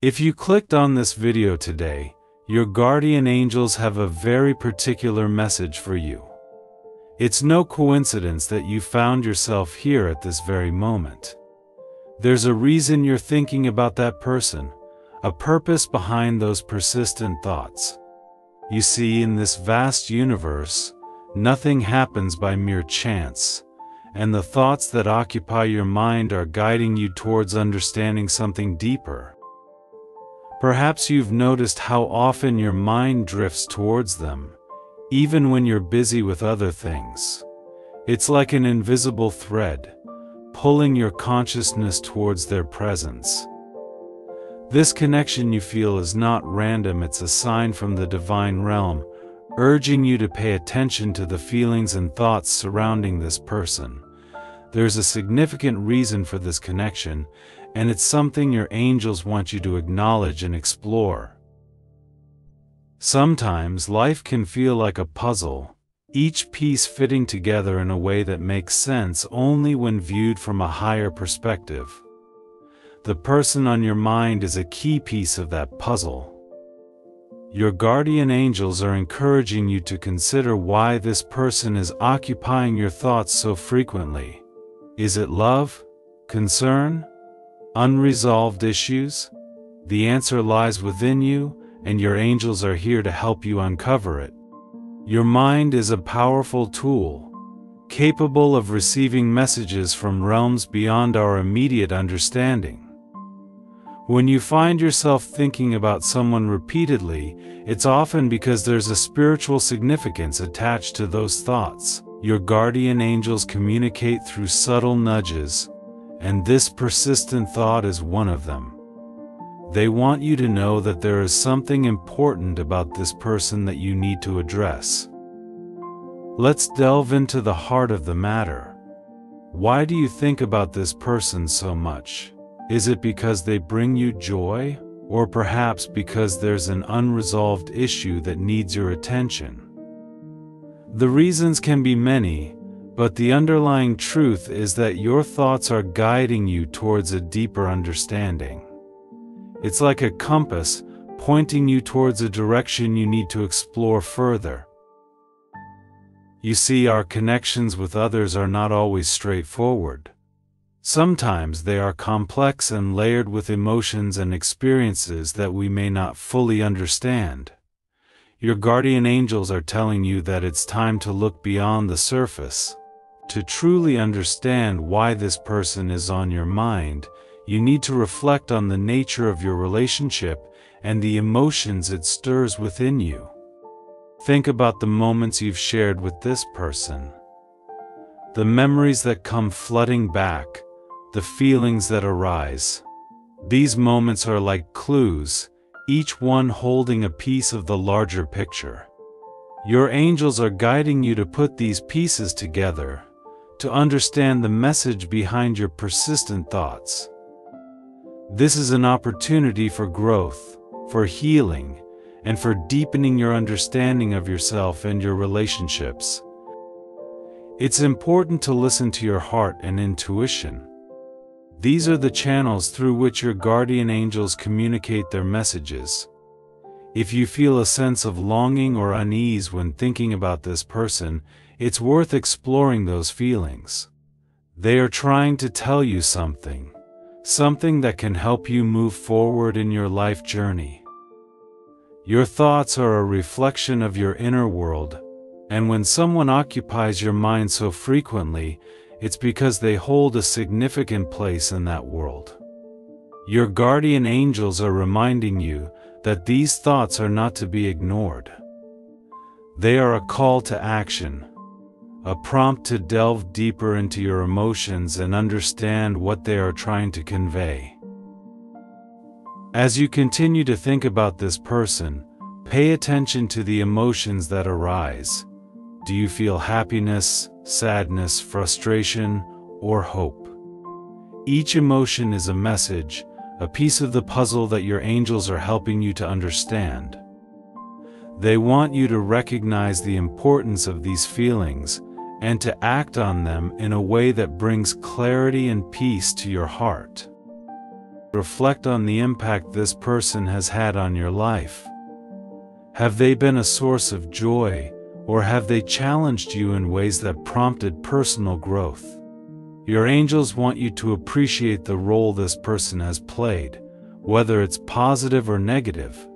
If you clicked on this video today, your guardian angels have a very particular message for you. It's no coincidence that you found yourself here at this very moment. There's a reason you're thinking about that person, a purpose behind those persistent thoughts. You see, in this vast universe, nothing happens by mere chance, and the thoughts that occupy your mind are guiding you towards understanding something deeper. Perhaps you've noticed how often your mind drifts towards them, even when you're busy with other things. It's like an invisible thread, pulling your consciousness towards their presence. This connection you feel is not random, it's a sign from the divine realm, urging you to pay attention to the feelings and thoughts surrounding this person. There's a significant reason for this connection, and it's something your angels want you to acknowledge and explore. Sometimes life can feel like a puzzle, each piece fitting together in a way that makes sense only when viewed from a higher perspective. The person on your mind is a key piece of that puzzle. Your guardian angels are encouraging you to consider why this person is occupying your thoughts so frequently. Is it love? Concern? Unresolved issues? The answer lies within you, and your angels are here to help you uncover it. Your mind is a powerful tool, capable of receiving messages from realms beyond our immediate understanding. When you find yourself thinking about someone repeatedly, it's often because there's a spiritual significance attached to those thoughts. Your guardian angels communicate through subtle nudges, and this persistent thought is one of them. They want you to know that there is something important about this person that you need to address. Let's delve into the heart of the matter. Why do you think about this person so much? Is it because they bring you joy, or perhaps because there's an unresolved issue that needs your attention? The reasons can be many, but the underlying truth is that your thoughts are guiding you towards a deeper understanding. It's like a compass, pointing you towards a direction you need to explore further. You see, our connections with others are not always straightforward. Sometimes they are complex and layered with emotions and experiences that we may not fully understand. Your guardian angels are telling you that it's time to look beyond the surface. To truly understand why this person is on your mind, you need to reflect on the nature of your relationship and the emotions it stirs within you. Think about the moments you've shared with this person. The memories that come flooding back, the feelings that arise. These moments are like clues, each one holding a piece of the larger picture. Your angels are guiding you to put these pieces together, to understand the message behind your persistent thoughts. This is an opportunity for growth, for healing, and for deepening your understanding of yourself and your relationships. It's important to listen to your heart and intuition. These are the channels through which your guardian angels communicate their messages. If you feel a sense of longing or unease when thinking about this person, it's worth exploring those feelings. They are trying to tell you something something that can help you move forward in your life journey. Your thoughts are a reflection of your inner world, and when someone occupies your mind so frequently, it's because they hold a significant place in that world. Your guardian angels are reminding you that these thoughts are not to be ignored. They are a call to action, a prompt to delve deeper into your emotions and understand what they are trying to convey. As you continue to think about this person, pay attention to the emotions that arise. Do you feel happiness, sadness, frustration, or hope? Each emotion is a message, a piece of the puzzle that your angels are helping you to understand. They want you to recognize the importance of these feelings and to act on them in a way that brings clarity and peace to your heart. Reflect on the impact this person has had on your life. Have they been a source of joy, or have they challenged you in ways that prompted personal growth? Your angels want you to appreciate the role this person has played, whether it's positive or negative.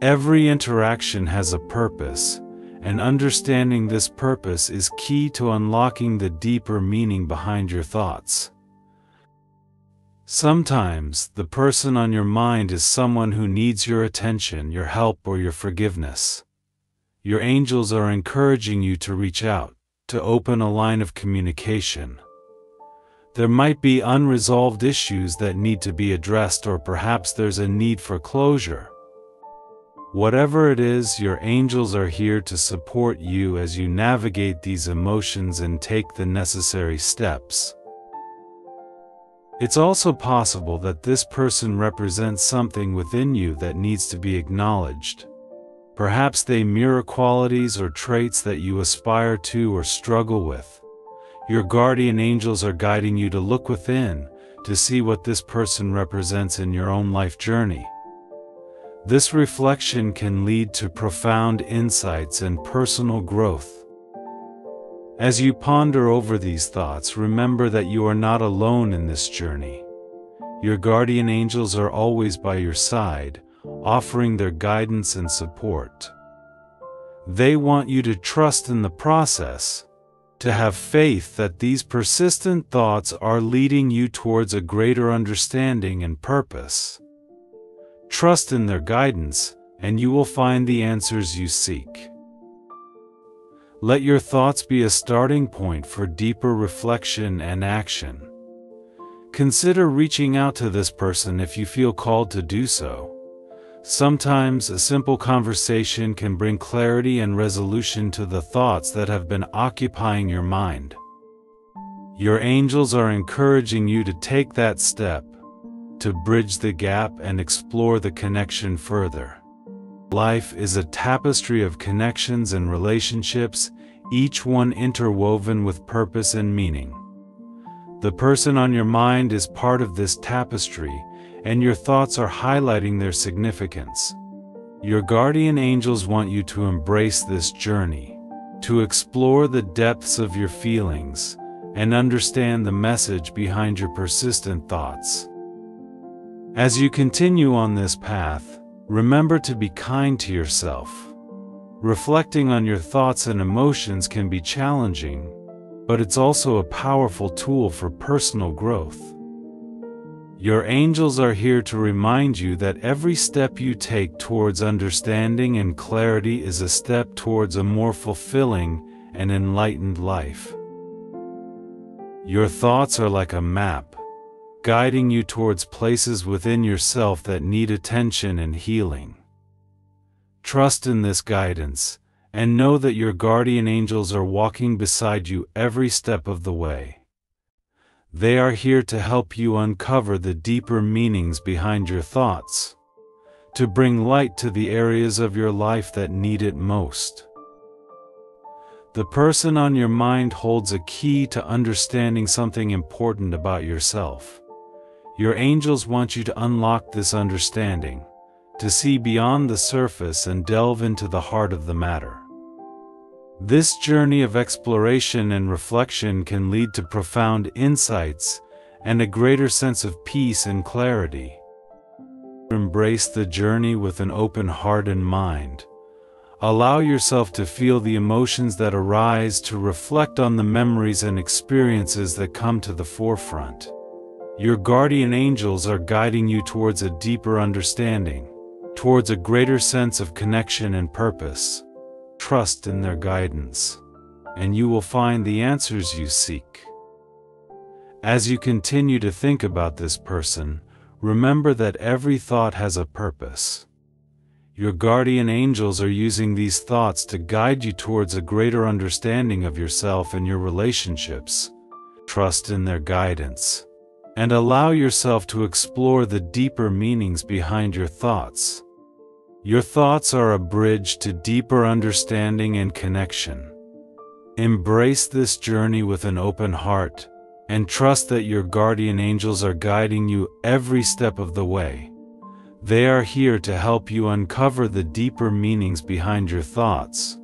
Every interaction has a purpose, and understanding this purpose is key to unlocking the deeper meaning behind your thoughts. Sometimes, the person on your mind is someone who needs your attention, your help, or your forgiveness. Your angels are encouraging you to reach out, to open a line of communication. There might be unresolved issues that need to be addressed, or perhaps there's a need for closure. Whatever it is, your angels are here to support you as you navigate these emotions and take the necessary steps. It's also possible that this person represents something within you that needs to be acknowledged. Perhaps they mirror qualities or traits that you aspire to or struggle with. Your guardian angels are guiding you to look within, to see what this person represents in your own life journey. This reflection can lead to profound insights and personal growth. As you ponder over these thoughts, remember that you are not alone in this journey. Your guardian angels are always by your side, offering their guidance and support. They want you to trust in the process, to have faith that these persistent thoughts are leading you towards a greater understanding and purpose. Trust in their guidance, and you will find the answers you seek. Let your thoughts be a starting point for deeper reflection and action. Consider reaching out to this person if you feel called to do so. Sometimes a simple conversation can bring clarity and resolution to the thoughts that have been occupying your mind. Your angels are encouraging you to take that step, to bridge the gap and explore the connection further. Life is a tapestry of connections and relationships, each one interwoven with purpose and meaning. The person on your mind is part of this tapestry, and your thoughts are highlighting their significance. Your guardian angels want you to embrace this journey, to explore the depths of your feelings, and understand the message behind your persistent thoughts. As you continue on this path, remember to be kind to yourself. Reflecting on your thoughts and emotions can be challenging, but it's also a powerful tool for personal growth. Your angels are here to remind you that every step you take towards understanding and clarity is a step towards a more fulfilling and enlightened life. Your thoughts are like a map, guiding you towards places within yourself that need attention and healing. Trust in this guidance, and know that your guardian angels are walking beside you every step of the way. They are here to help you uncover the deeper meanings behind your thoughts, to bring light to the areas of your life that need it most. The person on your mind holds a key to understanding something important about yourself. Your angels want you to unlock this understanding, to see beyond the surface and delve into the heart of the matter. This journey of exploration and reflection can lead to profound insights and a greater sense of peace and clarity. Embrace the journey with an open heart and mind. Allow yourself to feel the emotions that arise to reflect on the memories and experiences that come to the forefront. Your guardian angels are guiding you towards a deeper understanding, towards a greater sense of connection and purpose. Trust in their guidance, and you will find the answers you seek. As you continue to think about this person, remember that every thought has a purpose. Your guardian angels are using these thoughts to guide you towards a greater understanding of yourself and your relationships. Trust in their guidance and allow yourself to explore the deeper meanings behind your thoughts. Your thoughts are a bridge to deeper understanding and connection. Embrace this journey with an open heart, and trust that your guardian angels are guiding you every step of the way. They are here to help you uncover the deeper meanings behind your thoughts,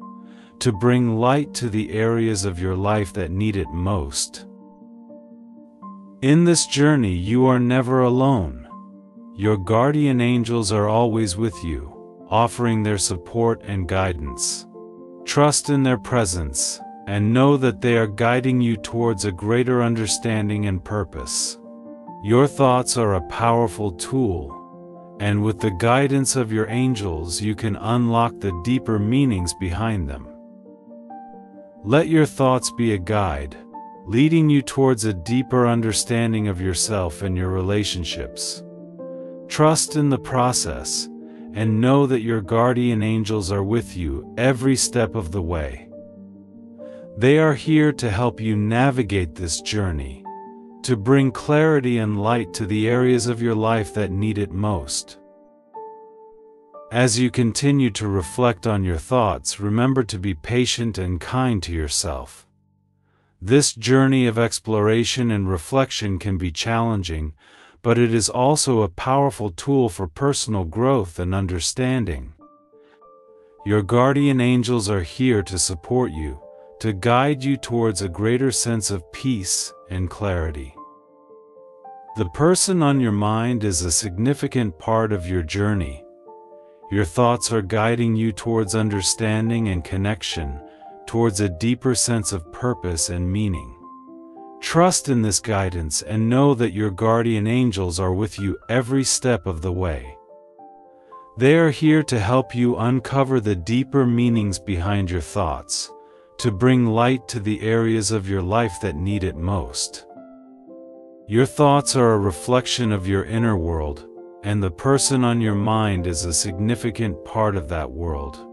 to bring light to the areas of your life that need it most. In this journey, you are never alone. Your guardian angels are always with you, offering their support and guidance. Trust in their presence, and know that they are guiding you towards a greater understanding and purpose. Your thoughts are a powerful tool, and with the guidance of your angels, you can unlock the deeper meanings behind them. Let your thoughts be a guide, leading you towards a deeper understanding of yourself and your relationships. Trust in the process, and know that your guardian angels are with you every step of the way. They are here to help you navigate this journey, to bring clarity and light to the areas of your life that need it most. As you continue to reflect on your thoughts, remember to be patient and kind to yourself. This journey of exploration and reflection can be challenging, but it is also a powerful tool for personal growth and understanding. Your guardian angels are here to support you, to guide you towards a greater sense of peace and clarity. The person on your mind is a significant part of your journey. Your thoughts are guiding you towards understanding and connection, towards a deeper sense of purpose and meaning. Trust in this guidance and know that your guardian angels are with you every step of the way. They are here to help you uncover the deeper meanings behind your thoughts, to bring light to the areas of your life that need it most. Your thoughts are a reflection of your inner world, and the person on your mind is a significant part of that world.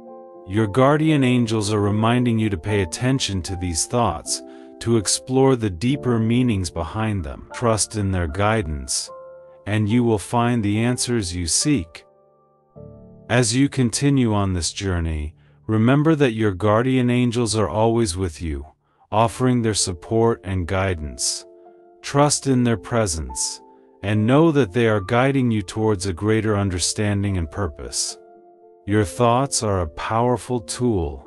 Your guardian angels are reminding you to pay attention to these thoughts, to explore the deeper meanings behind them. Trust in their guidance, and you will find the answers you seek. As you continue on this journey, Remember that your guardian angels are always with you, offering their support and guidance. Trust in their presence, and know that they are guiding you towards a greater understanding and purpose. Your thoughts are a powerful tool,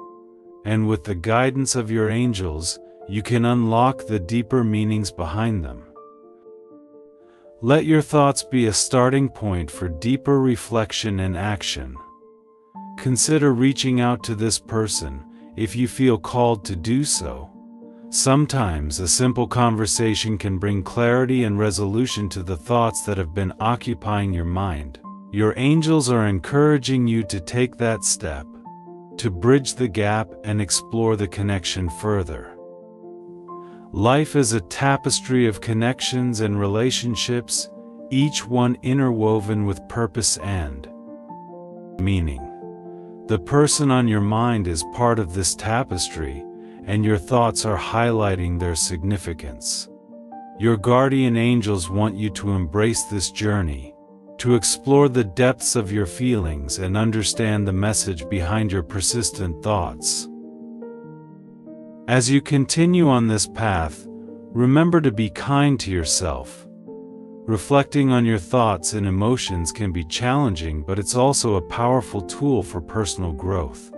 and with the guidance of your angels, you can unlock the deeper meanings behind them. Let your thoughts be a starting point for deeper reflection and action. Consider reaching out to this person if you feel called to do so. Sometimes a simple conversation can bring clarity and resolution to the thoughts that have been occupying your mind. Your angels are encouraging you to take that step, to bridge the gap and explore the connection further. Life is a tapestry of connections and relationships, each one interwoven with purpose and meaning. The person on your mind is part of this tapestry, and your thoughts are highlighting their significance. Your guardian angels want you to embrace this journey, to explore the depths of your feelings and understand the message behind your persistent thoughts. As you continue on this path, remember to be kind to yourself Reflecting on your thoughts and emotions can be challenging, but it's also a powerful tool for personal growth.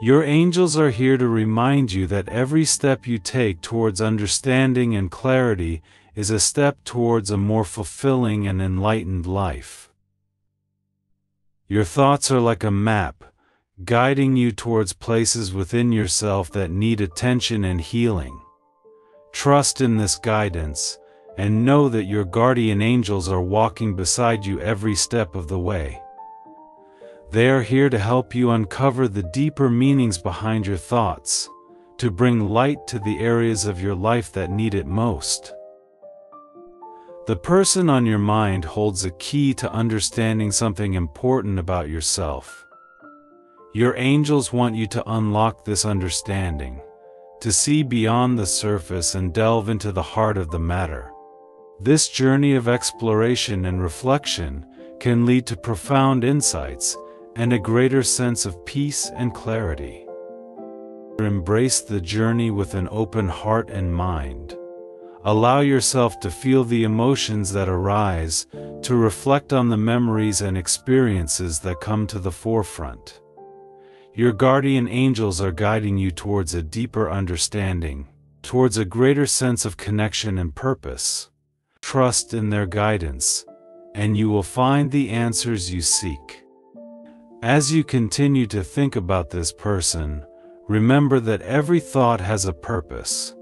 Your angels are here to remind you that every step you take towards understanding and clarity is a step towards a more fulfilling and enlightened life. Your thoughts are like a map, guiding you towards places within yourself that need attention and healing. Trust in this guidance and know that your guardian angels are walking beside you every step of the way. They are here to help you uncover the deeper meanings behind your thoughts, to bring light to the areas of your life that need it most. The person on your mind holds a key to understanding something important about yourself. Your angels want you to unlock this understanding, to see beyond the surface and delve into the heart of the matter. This journey of exploration and reflection can lead to profound insights and a greater sense of peace and clarity. Embrace the journey with an open heart and mind, Allow yourself to feel the emotions that arise, to reflect on the memories and experiences that come to the forefront. Your guardian angels are guiding you towards a deeper understanding, towards a greater sense of connection and purpose. Trust in their guidance, and you will find the answers you seek. As you continue to think about this person, remember that every thought has a purpose.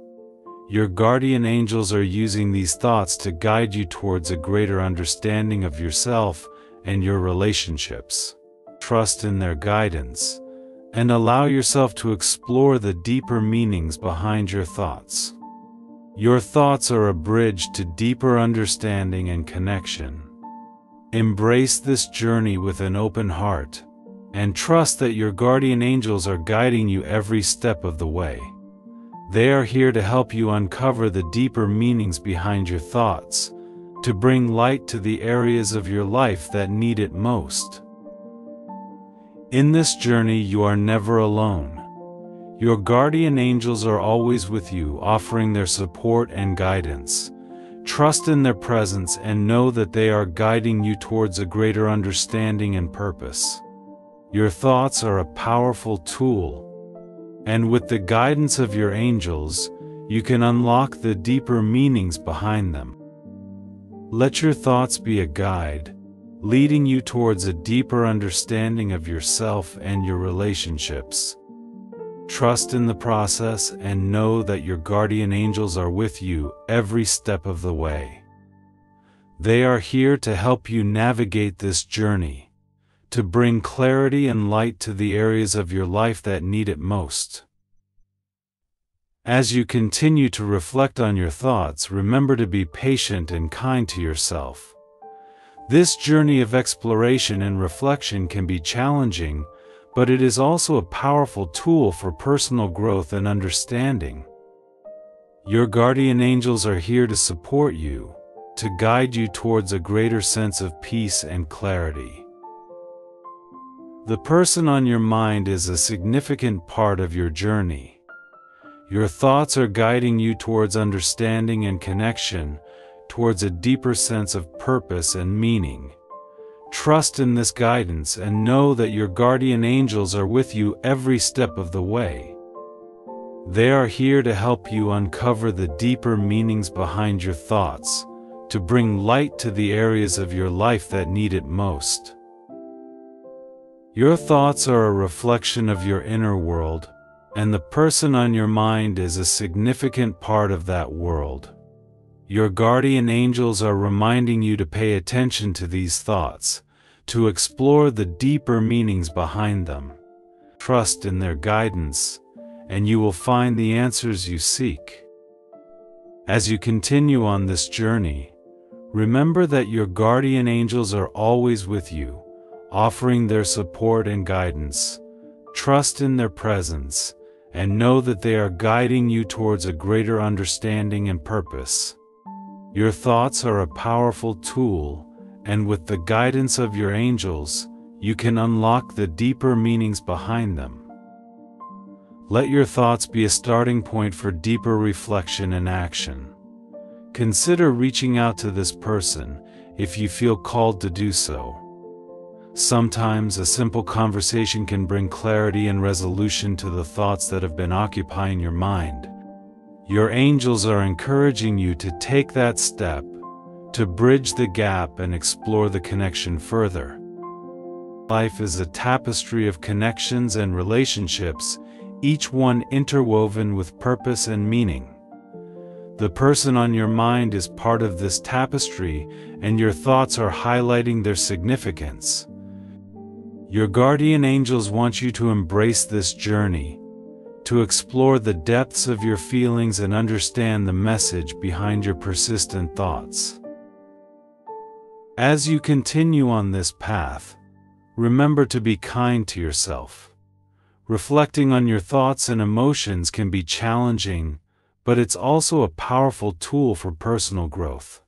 Your guardian angels are using these thoughts to guide you towards a greater understanding of yourself and your relationships. Trust in their guidance, and allow yourself to explore the deeper meanings behind your thoughts. Your thoughts are a bridge to deeper understanding and connection. Embrace this journey with an open heart, and trust that your guardian angels are guiding you every step of the way. They are here to help you uncover the deeper meanings behind your thoughts, to bring light to the areas of your life that need it most. In this journey, you are never alone. Your guardian angels are always with you, offering their support and guidance. Trust in their presence and know that they are guiding you towards a greater understanding and purpose. Your thoughts are a powerful tool, and with the guidance of your angels, you can unlock the deeper meanings behind them. Let your thoughts be a guide, leading you towards a deeper understanding of yourself and your relationships. Trust in the process and know that your guardian angels are with you every step of the way. They are here to help you navigate this journey to bring clarity and light to the areas of your life that need it most. As you continue to reflect on your thoughts, remember to be patient and kind to yourself. This journey of exploration and reflection can be challenging, but it is also a powerful tool for personal growth and understanding. Your guardian angels are here to support you, to guide you towards a greater sense of peace and clarity. The person on your mind is a significant part of your journey. Your thoughts are guiding you towards understanding and connection, towards a deeper sense of purpose and meaning. Trust in this guidance and know that your guardian angels are with you every step of the way. They are here to help you uncover the deeper meanings behind your thoughts, to bring light to the areas of your life that need it most. Your thoughts are a reflection of your inner world, and the person on your mind is a significant part of that world. Your guardian angels are reminding you to pay attention to these thoughts, to explore the deeper meanings behind them. Trust in their guidance, and you will find the answers you seek. As you continue on this journey, remember that your guardian angels are always with you offering their support and guidance. Trust in their presence, and know that they are guiding you towards a greater understanding and purpose. Your thoughts are a powerful tool, and with the guidance of your angels, you can unlock the deeper meanings behind them. Let your thoughts be a starting point for deeper reflection and action. Consider reaching out to this person if you feel called to do so. Sometimes a simple conversation can bring clarity and resolution to the thoughts that have been occupying your mind. Your angels are encouraging you to take that step, to bridge the gap and explore the connection further. Life is a tapestry of connections and relationships, each one interwoven with purpose and meaning. The person on your mind is part of this tapestry, and your thoughts are highlighting their significance. Your guardian angels want you to embrace this journey, to explore the depths of your feelings and understand the message behind your persistent thoughts. As you continue on this path, remember to be kind to yourself. Reflecting on your thoughts and emotions can be challenging, but it's also a powerful tool for personal growth.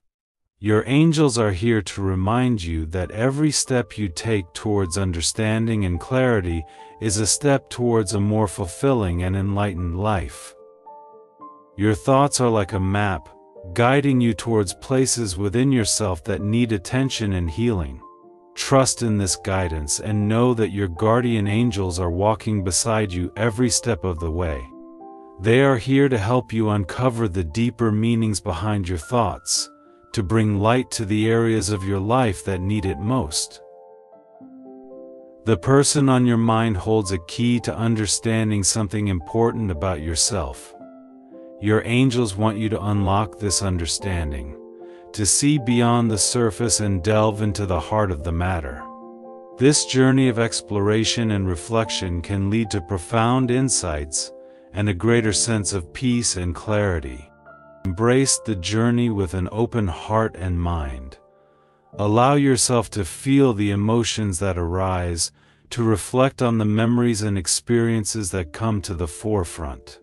Your angels are here to remind you that every step you take towards understanding and clarity is a step towards a more fulfilling and enlightened life. Your thoughts are like a map, guiding you towards places within yourself that need attention and healing. Trust in this guidance and know that your guardian angels are walking beside you every step of the way. They are here to help you uncover the deeper meanings behind your thoughts, to bring light to the areas of your life that need it most. The person on your mind holds a key to understanding something important about yourself. Your angels want you to unlock this understanding, to see beyond the surface and delve into the heart of the matter. This journey of exploration and reflection can lead to profound insights and a greater sense of peace and clarity. Embrace the journey with an open heart and mind. Allow yourself to feel the emotions that arise, to reflect on the memories and experiences that come to the forefront.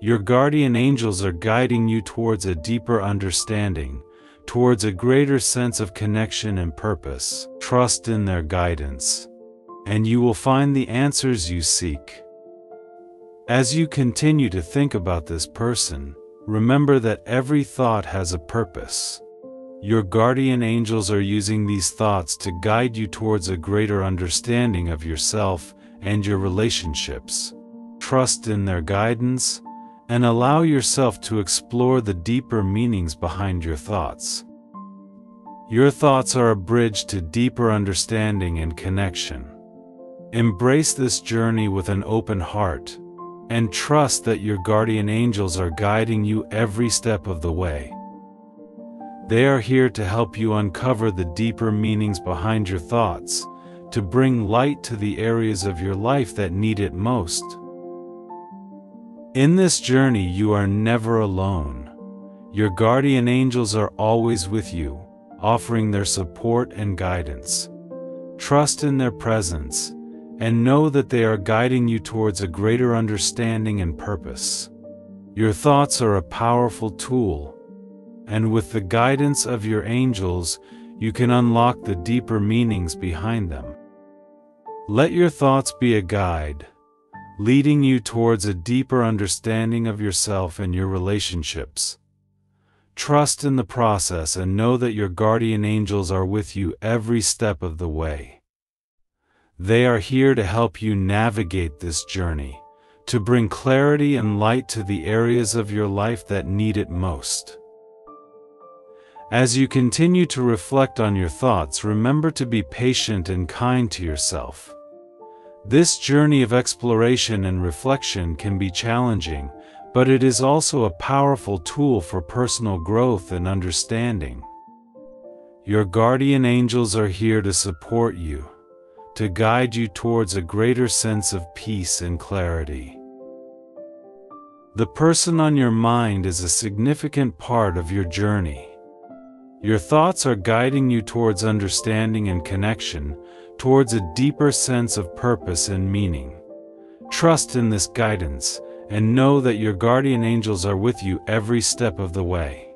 Your guardian angels are guiding you towards a deeper understanding, towards a greater sense of connection and purpose. Trust in their guidance, and you will find the answers you seek. As you continue to think about this person, Remember that every thought has a purpose. Your guardian angels are using these thoughts to guide you towards a greater understanding of yourself and your relationships. Trust in their guidance and allow yourself to explore the deeper meanings behind your thoughts. Your thoughts are a bridge to deeper understanding and connection. Embrace this journey with an open heart and trust that your guardian angels are guiding you every step of the way. They are here to help you uncover the deeper meanings behind your thoughts, to bring light to the areas of your life that need it most. In this journey, you are never alone. Your guardian angels are always with you, offering their support and guidance. Trust in their presence and know that they are guiding you towards a greater understanding and purpose. Your thoughts are a powerful tool, and with the guidance of your angels, you can unlock the deeper meanings behind them. Let your thoughts be a guide, leading you towards a deeper understanding of yourself and your relationships. Trust in the process and know that your guardian angels are with you every step of the way. They are here to help you navigate this journey, to bring clarity and light to the areas of your life that need it most. As you continue to reflect on your thoughts, remember to be patient and kind to yourself. This journey of exploration and reflection can be challenging, but it is also a powerful tool for personal growth and understanding. Your guardian angels are here to support you, to guide you towards a greater sense of peace and clarity. The person on your mind is a significant part of your journey. Your thoughts are guiding you towards understanding and connection, towards a deeper sense of purpose and meaning. Trust in this guidance, and know that your guardian angels are with you every step of the way.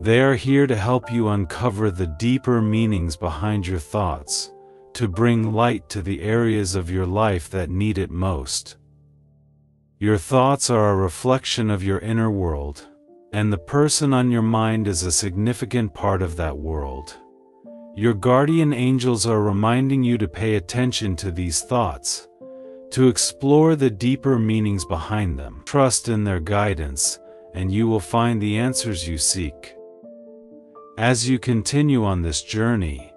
They are here to help you uncover the deeper meanings behind your thoughts, to bring light to the areas of your life that need it most. Your thoughts are a reflection of your inner world, and the person on your mind is a significant part of that world. Your guardian angels are reminding you to pay attention to these thoughts, to explore the deeper meanings behind them. Trust in their guidance, and you will find the answers you seek. As you continue on this journey,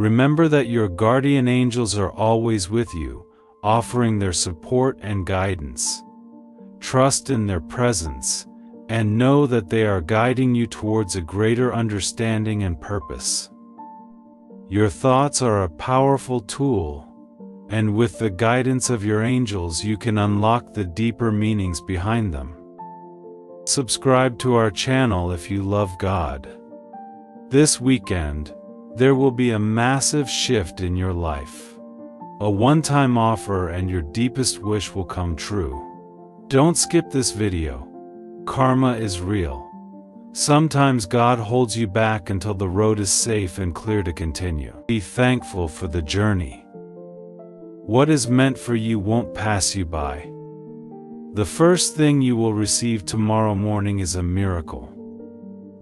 Remember that your guardian angels are always with you, offering their support and guidance. Trust in their presence, and know that they are guiding you towards a greater understanding and purpose. Your thoughts are a powerful tool, and with the guidance of your angels you can unlock the deeper meanings behind them. Subscribe to our channel if you love God. This weekend, there will be a massive shift in your life. A one-time offer and your deepest wish will come true. Don't skip this video. Karma is real. Sometimes God holds you back until the road is safe and clear to continue. Be thankful for the journey. What is meant for you won't pass you by. The first thing you will receive tomorrow morning is a miracle.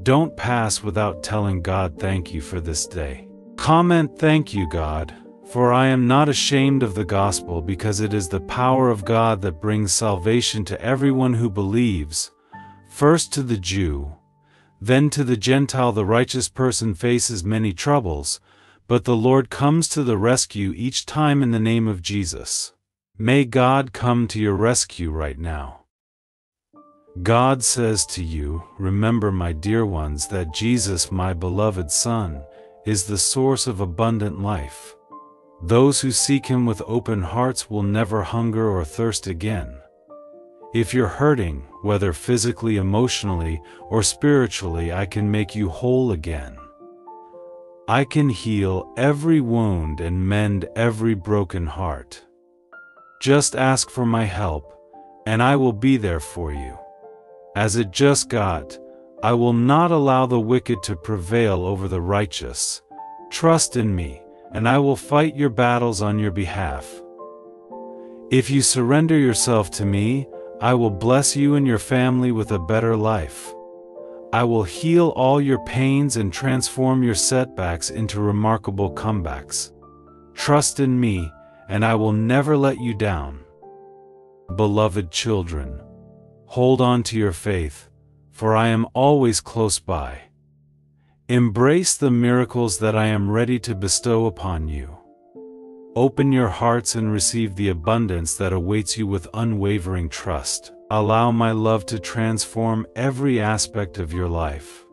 Don't pass without telling God thank you for this day. Comment thank you God, for I am not ashamed of the gospel because it is the power of God that brings salvation to everyone who believes, first to the Jew, then to the Gentile the righteous person faces many troubles, but the Lord comes to the rescue each time in the name of Jesus. May God come to your rescue right now. God says to you, Remember, my dear ones, that Jesus, my beloved Son, is the source of abundant life. Those who seek Him with open hearts will never hunger or thirst again. If you're hurting, whether physically, emotionally, or spiritually, I can make you whole again. I can heal every wound and mend every broken heart. Just ask for my help, and I will be there for you. As it just God, I will not allow the wicked to prevail over the righteous. Trust in me, and I will fight your battles on your behalf. If you surrender yourself to me, I will bless you and your family with a better life. I will heal all your pains and transform your setbacks into remarkable comebacks. Trust in me, and I will never let you down. Beloved children, hold on to your faith, for I am always close by. Embrace the miracles that I am ready to bestow upon you. Open your hearts and receive the abundance that awaits you with unwavering trust. Allow my love to transform every aspect of your life.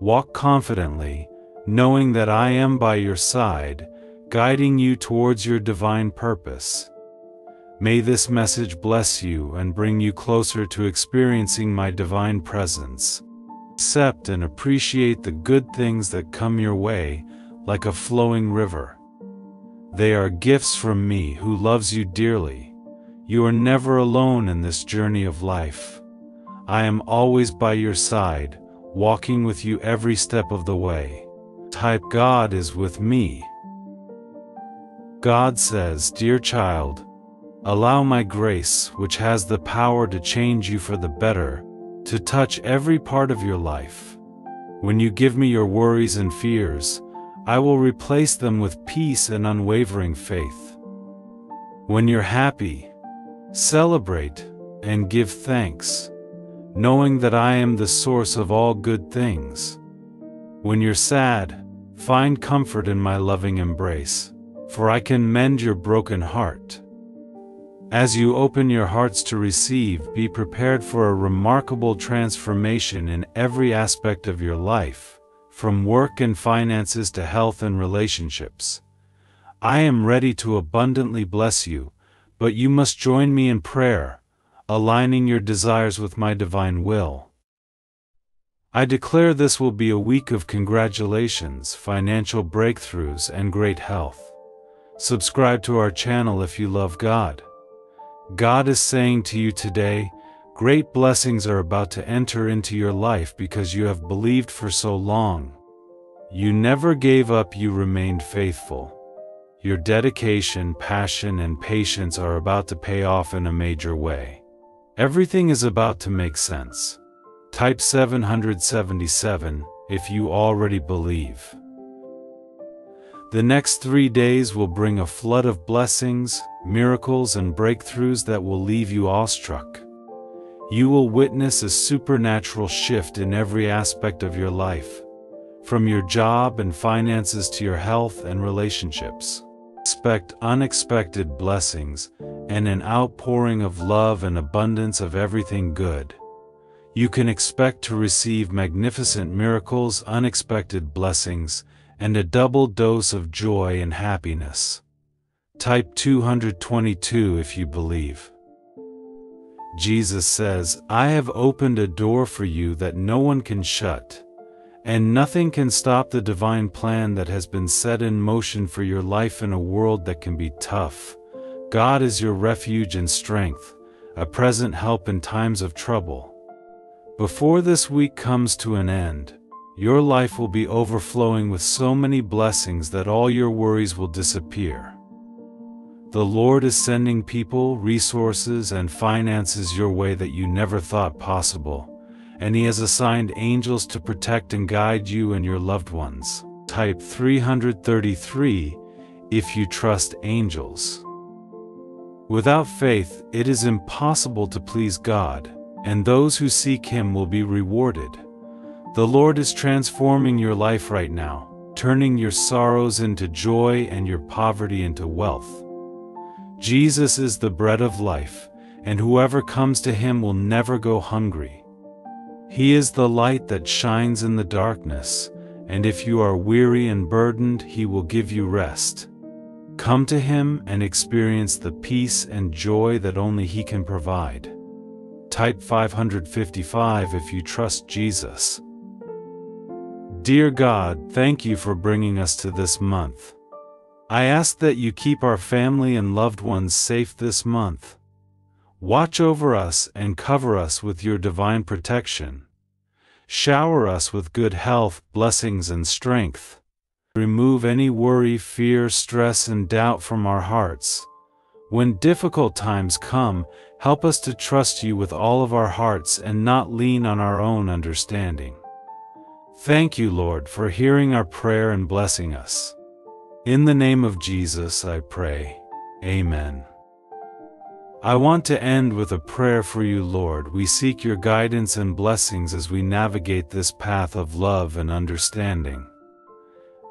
Walk confidently, knowing that I am by your side, guiding you towards your divine purpose. May this message bless you and bring you closer to experiencing my divine presence. Accept and appreciate the good things that come your way, like a flowing river. They are gifts from me who loves you dearly. You are never alone in this journey of life. I am always by your side, walking with you every step of the way. Type God is with me. God says, Dear child, allow my grace, which has the power to change you for the better, to touch every part of your life. When you give me your worries and fears, I will replace them with peace and unwavering faith. When you're happy, celebrate and give thanks, knowing that I am the source of all good things. When you're sad, find comfort in my loving embrace for I can mend your broken heart. As you open your hearts to receive, be prepared for a remarkable transformation in every aspect of your life, from work and finances to health and relationships. I am ready to abundantly bless you, but you must join me in prayer, aligning your desires with my divine will. I declare this will be a week of congratulations, financial breakthroughs, and great health. Subscribe to our channel if you love God. God is saying to you today, great blessings are about to enter into your life because you have believed for so long. You never gave up, you remained faithful. Your dedication, passion, and patience are about to pay off in a major way. Everything is about to make sense. Type 777 if you already believe. The next three days will bring a flood of blessings, miracles, and breakthroughs that will leave you awestruck. You will witness a supernatural shift in every aspect of your life, from your job and finances to your health and relationships. Expect unexpected blessings and an outpouring of love and abundance of everything good. You can expect to receive magnificent miracles, unexpected blessings, and a double dose of joy and happiness. Type 222 if you believe. Jesus says, I have opened a door for you that no one can shut, and nothing can stop the divine plan that has been set in motion for your life in a world that can be tough. God is your refuge and strength, a present help in times of trouble. Before this week comes to an end, your life will be overflowing with so many blessings that all your worries will disappear. The Lord is sending people, resources, and finances your way that you never thought possible, and He has assigned angels to protect and guide you and your loved ones. Type 333 if you trust angels. Without faith, it is impossible to please God, and those who seek Him will be rewarded. The Lord is transforming your life right now, turning your sorrows into joy and your poverty into wealth. Jesus is the bread of life, and whoever comes to Him will never go hungry. He is the light that shines in the darkness, and if you are weary and burdened, He will give you rest. Come to Him and experience the peace and joy that only He can provide. Type 555 if you trust Jesus. Dear God, thank you for bringing us to this month. I ask that you keep our family and loved ones safe this month. Watch over us and cover us with your divine protection. Shower us with good health, blessings, and strength. Remove any worry, fear, stress, and doubt from our hearts. When difficult times come, help us to trust you with all of our hearts and not lean on our own understanding. Thank you, Lord, for hearing our prayer and blessing us. In the name of Jesus, I pray. Amen. I want to end with a prayer for you, Lord. We seek your guidance and blessings as we navigate this path of love and understanding.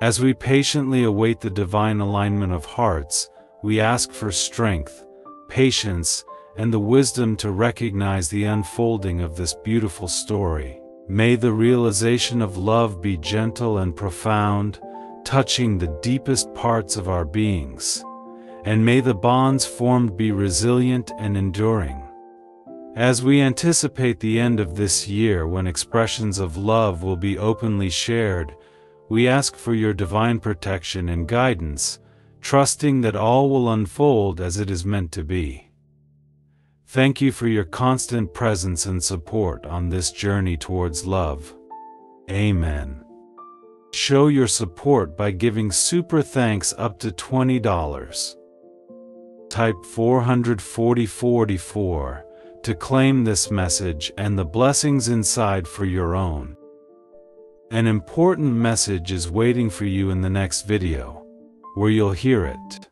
As we patiently await the divine alignment of hearts, we ask for strength, patience, and the wisdom to recognize the unfolding of this beautiful story. May the realization of love be gentle and profound, touching the deepest parts of our beings. And may the bonds formed be resilient and enduring. As we anticipate the end of this year when expressions of love will be openly shared, we ask for your divine protection and guidance, trusting that all will unfold as it is meant to be. Thank you for your constant presence and support on this journey towards love. Amen. Show your support by giving super thanks up to $20. Type 44044 to claim this message and the blessings inside for your own. An important message is waiting for you in the next video, where you'll hear it.